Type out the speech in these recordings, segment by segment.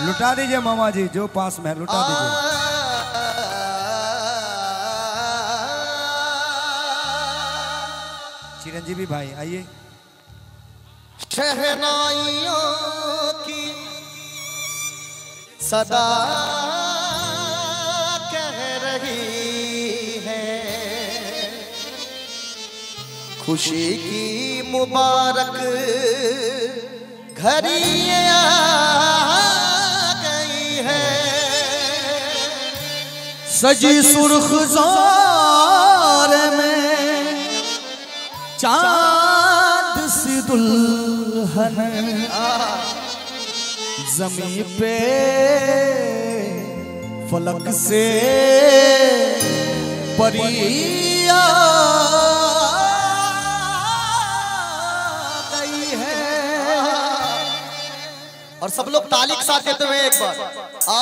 लुटा दीजिए मामा जी जो पास में लुटा दीजिए। चिरंजीवी भाई आइए। शहनाइयों की सदा कह रही है। खुशी की मुबारक घड़ी आ सजी सुर्ख जार में चाँद सी दुल्हन जमी पे फलक से परिया गई है। और सब लोग ताली के साथ कहते हुए एक बार। आ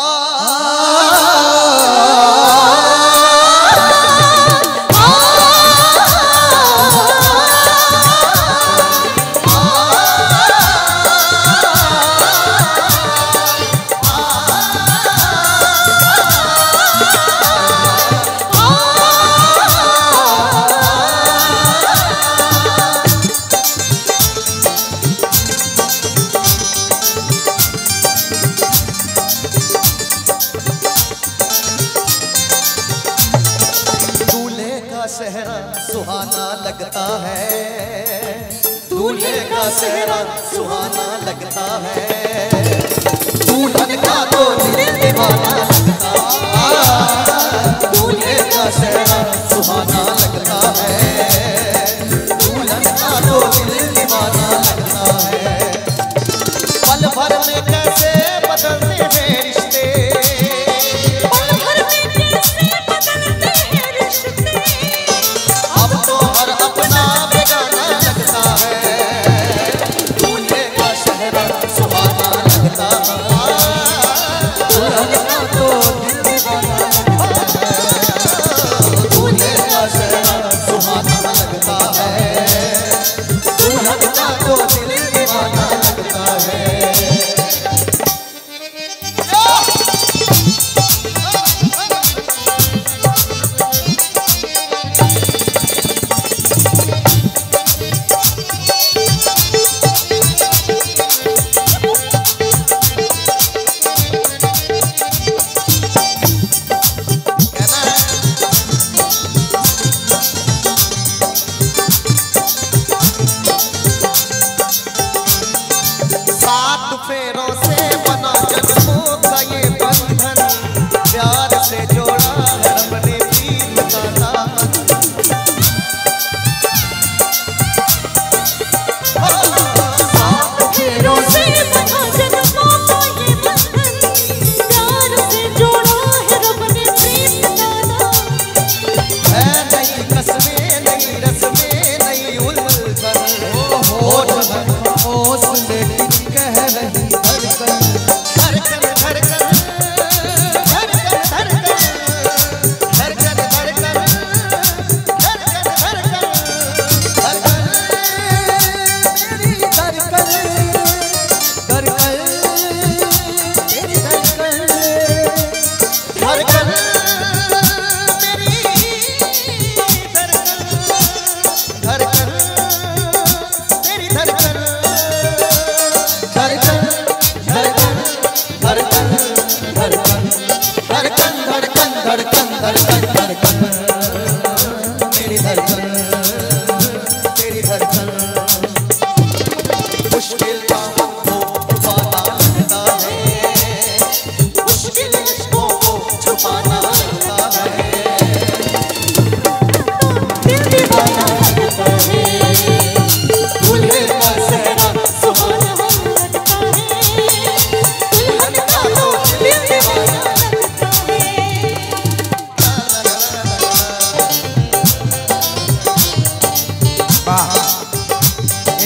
सेहरा सुहाना लगता है। दूल्हे का सेहरा सुहाना लगता है। दुल्हन का तो दिल दीवाना लगता है। दूल्हे का सेहरा सुहाना लगता है। दुल्हन का तो दिल दीवाना लगता है। पल भर में कैसे बदलते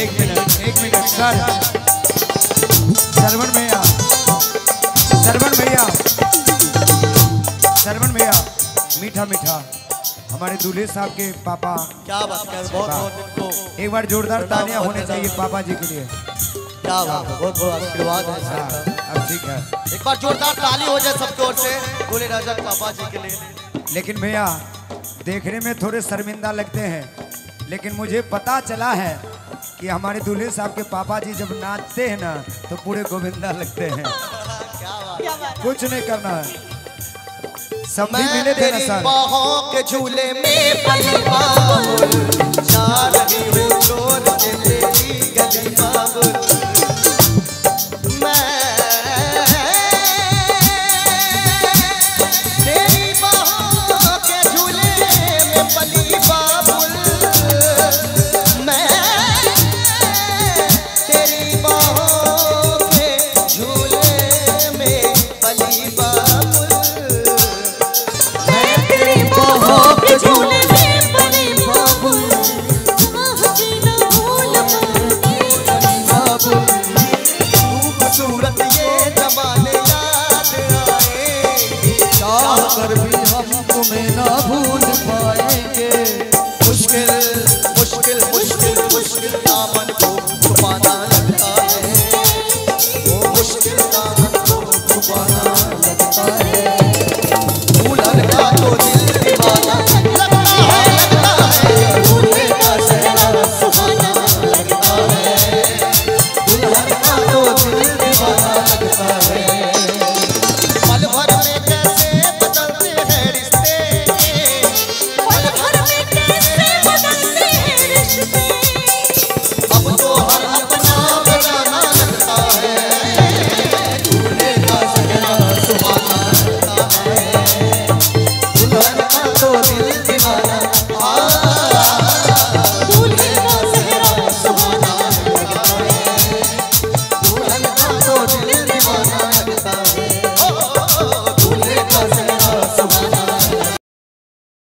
एक मिनट एक मिनट सर। दूल्हे साहब के पापा। क्या बात कर बहुत बहुत इनको एक बार जोरदार तालियाँ होने चाहिए पापा जी के लिए। क्या बात बहुत बहुत आशीर्वाद है हाँ, अब ठीक है। एक बार जोरदार ताली हो जाए सबके ओर से भोले राजा पापा जी के लिए। लेकिन भैया देखने में थोड़े शर्मिंदा लगते हैं लेकिन मुझे पता चला है कि हमारे दूल्हे साहब के पापा जी जब नाचते हैं ना तो पूरे गोविंदा लगते हैं। कुछ नहीं करना। है सब मिले थे ना सर। के झूले में पलवा गली बाबू I'll be